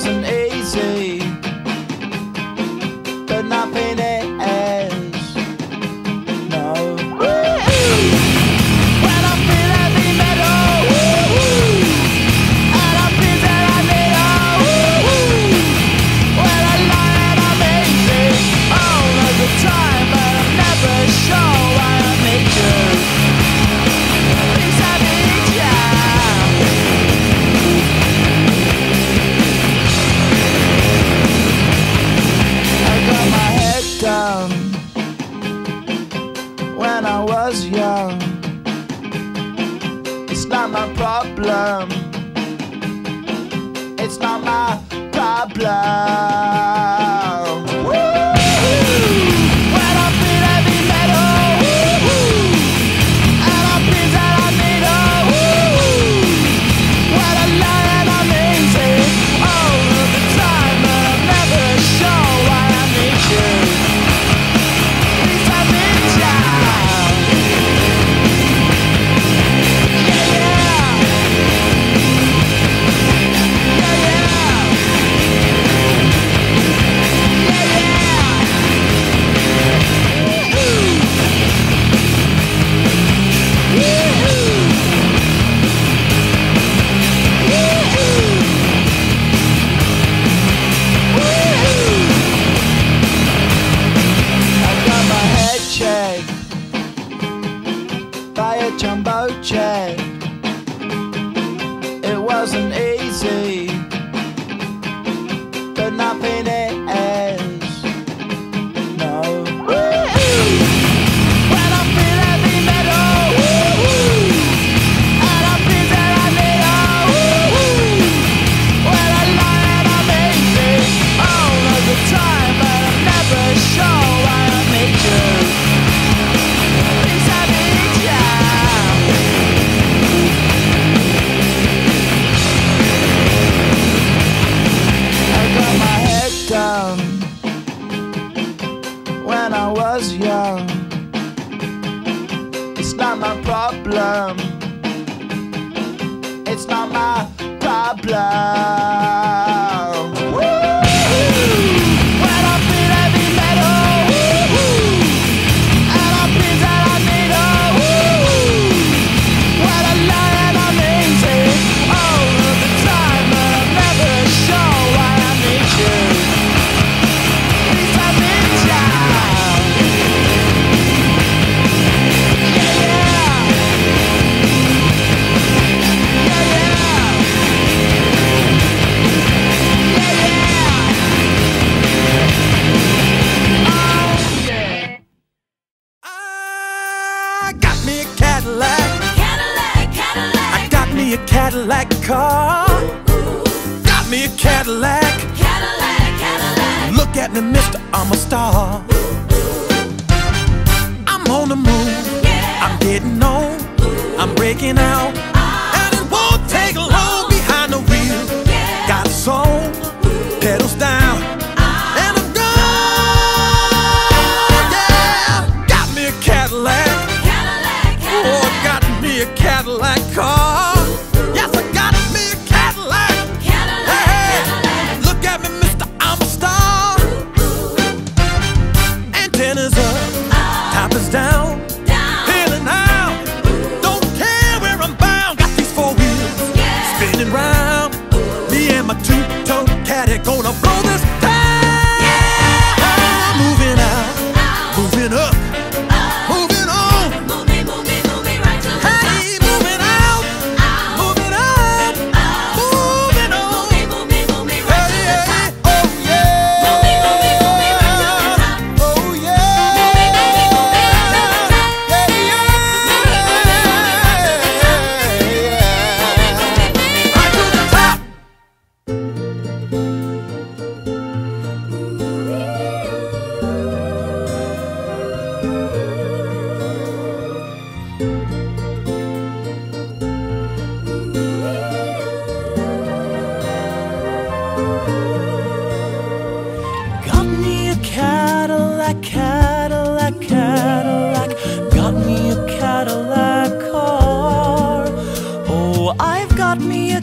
2018 was young. It's not my problem. It's not my problem. Chumbo check. It wasn't easy. not my problem. It's not my problem. Cadillac car. Got me a Cadillac. Cadillac, Cadillac. Look at me, mister, I'm a star. I'm on the move. Yeah. I'm getting on. Ooh. I'm breaking out. I'm a two-toed caddy, gonna blow Got me a Cadillac, Cadillac, Cadillac. Got me a Cadillac car. Oh, I've got me a